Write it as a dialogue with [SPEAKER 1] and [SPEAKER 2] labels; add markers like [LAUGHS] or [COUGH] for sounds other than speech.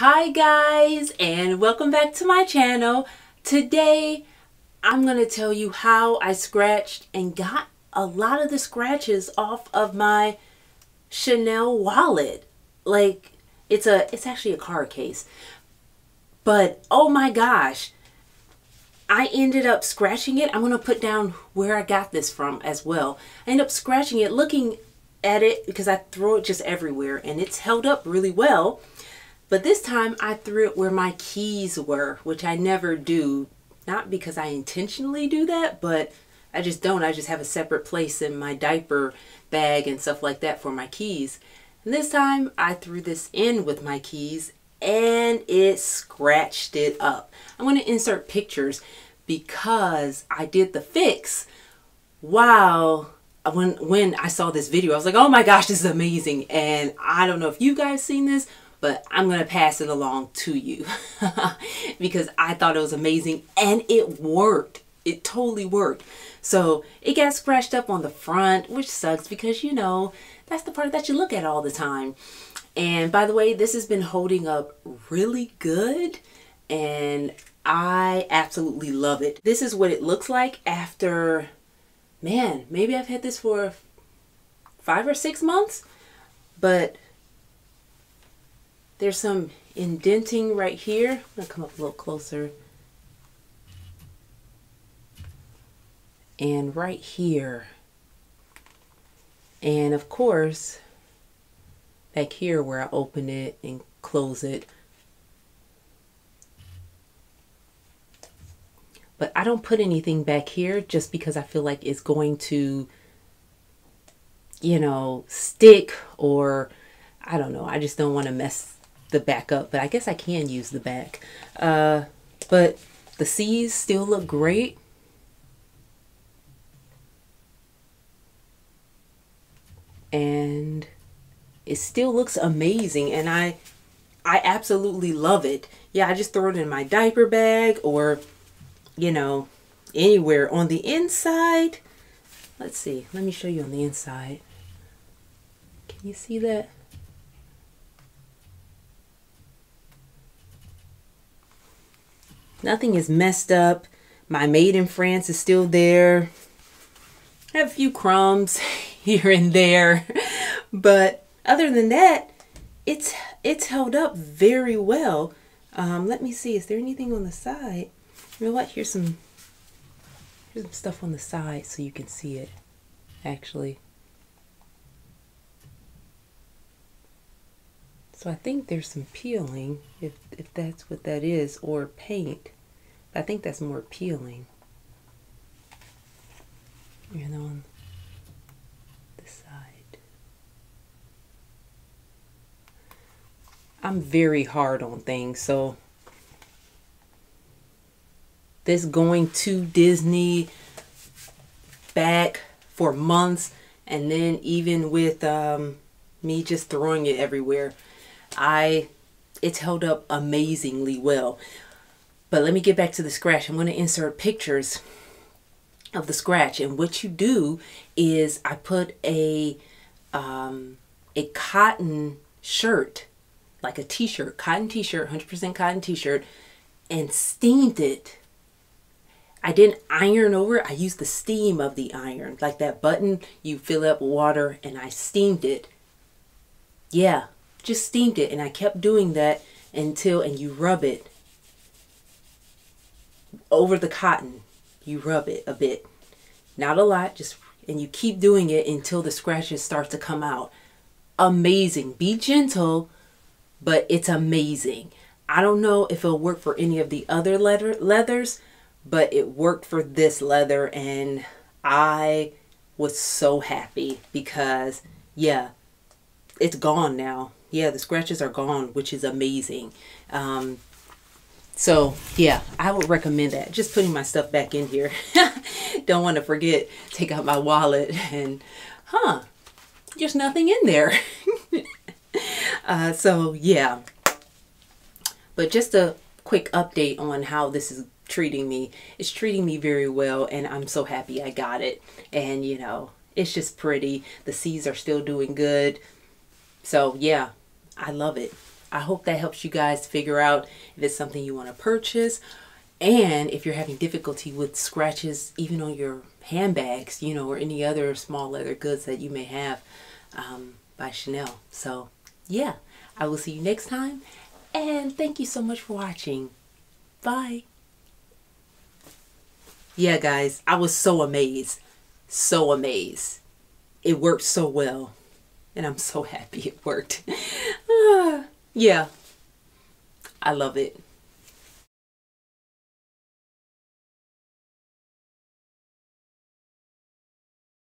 [SPEAKER 1] Hi guys and welcome back to my channel. Today I'm going to tell you how I scratched and got a lot of the scratches off of my Chanel wallet. Like it's a it's actually a card case. But oh my gosh. I ended up scratching it. I'm going to put down where I got this from as well. I ended up scratching it looking at it because I throw it just everywhere and it's held up really well. But this time I threw it where my keys were, which I never do. Not because I intentionally do that, but I just don't. I just have a separate place in my diaper bag and stuff like that for my keys. And this time I threw this in with my keys and it scratched it up. I'm going to insert pictures because I did the fix while uh, when when I saw this video I was like oh my gosh this is amazing and I don't know if you guys seen this but I'm going to pass it along to you [LAUGHS] because I thought it was amazing and it worked. It totally worked. So it got scratched up on the front, which sucks because, you know, that's the part that you look at all the time. And by the way, this has been holding up really good and I absolutely love it. This is what it looks like after, man, maybe I've had this for five or six months, but there's some indenting right here. I'm going to come up a little closer. And right here. And of course, back here where I open it and close it. But I don't put anything back here just because I feel like it's going to, you know, stick or I don't know. I just don't want to mess the back up, but I guess I can use the back. Uh, but the C's still look great. And it still looks amazing and I I absolutely love it. Yeah, I just throw it in my diaper bag or you know, anywhere on the inside. Let's see. Let me show you on the inside. Can you see that? Nothing is messed up. My made in France is still there. I have a few crumbs [LAUGHS] here and there. But other than that, it's it's held up very well. Um, let me see. Is there anything on the side? You know what? Here's some here's some stuff on the side so you can see it. Actually. So I think there's some peeling, if, if that's what that is, or paint. I think that's more peeling. You know, on this side. I'm very hard on things, so this going to Disney back for months and then even with um, me just throwing it everywhere I it's held up amazingly well. But let me get back to the scratch. I'm going to insert pictures of the scratch. And what you do is I put a um, a cotton shirt, like a t-shirt, cotton t-shirt, 100% cotton t-shirt, and steamed it. I didn't iron over it. I used the steam of the iron. Like that button, you fill up water and I steamed it. Yeah, just steamed it and I kept doing that until and you rub it over the cotton. You rub it a bit. Not a lot just and you keep doing it until the scratches start to come out. Amazing. Be gentle but it's amazing. I don't know if it'll work for any of the other leather leathers but it worked for this leather and I was so happy because yeah it's gone now yeah, the scratches are gone, which is amazing. Um, so yeah, I would recommend that. Just putting my stuff back in here. [LAUGHS] Don't want to forget, take out my wallet and, huh, there's nothing in there. [LAUGHS] uh, so yeah, but just a quick update on how this is treating me. It's treating me very well and I'm so happy I got it. And you know, it's just pretty. The C's are still doing good. So yeah, I love it. I hope that helps you guys figure out if it's something you want to purchase. And if you're having difficulty with scratches, even on your handbags, you know, or any other small leather goods that you may have um, by Chanel. So, yeah, I will see you next time. And thank you so much for watching. Bye. Yeah, guys, I was so amazed. So amazed. It worked so well. And I'm so [LAUGHS] happy it worked. Yeah. I love it.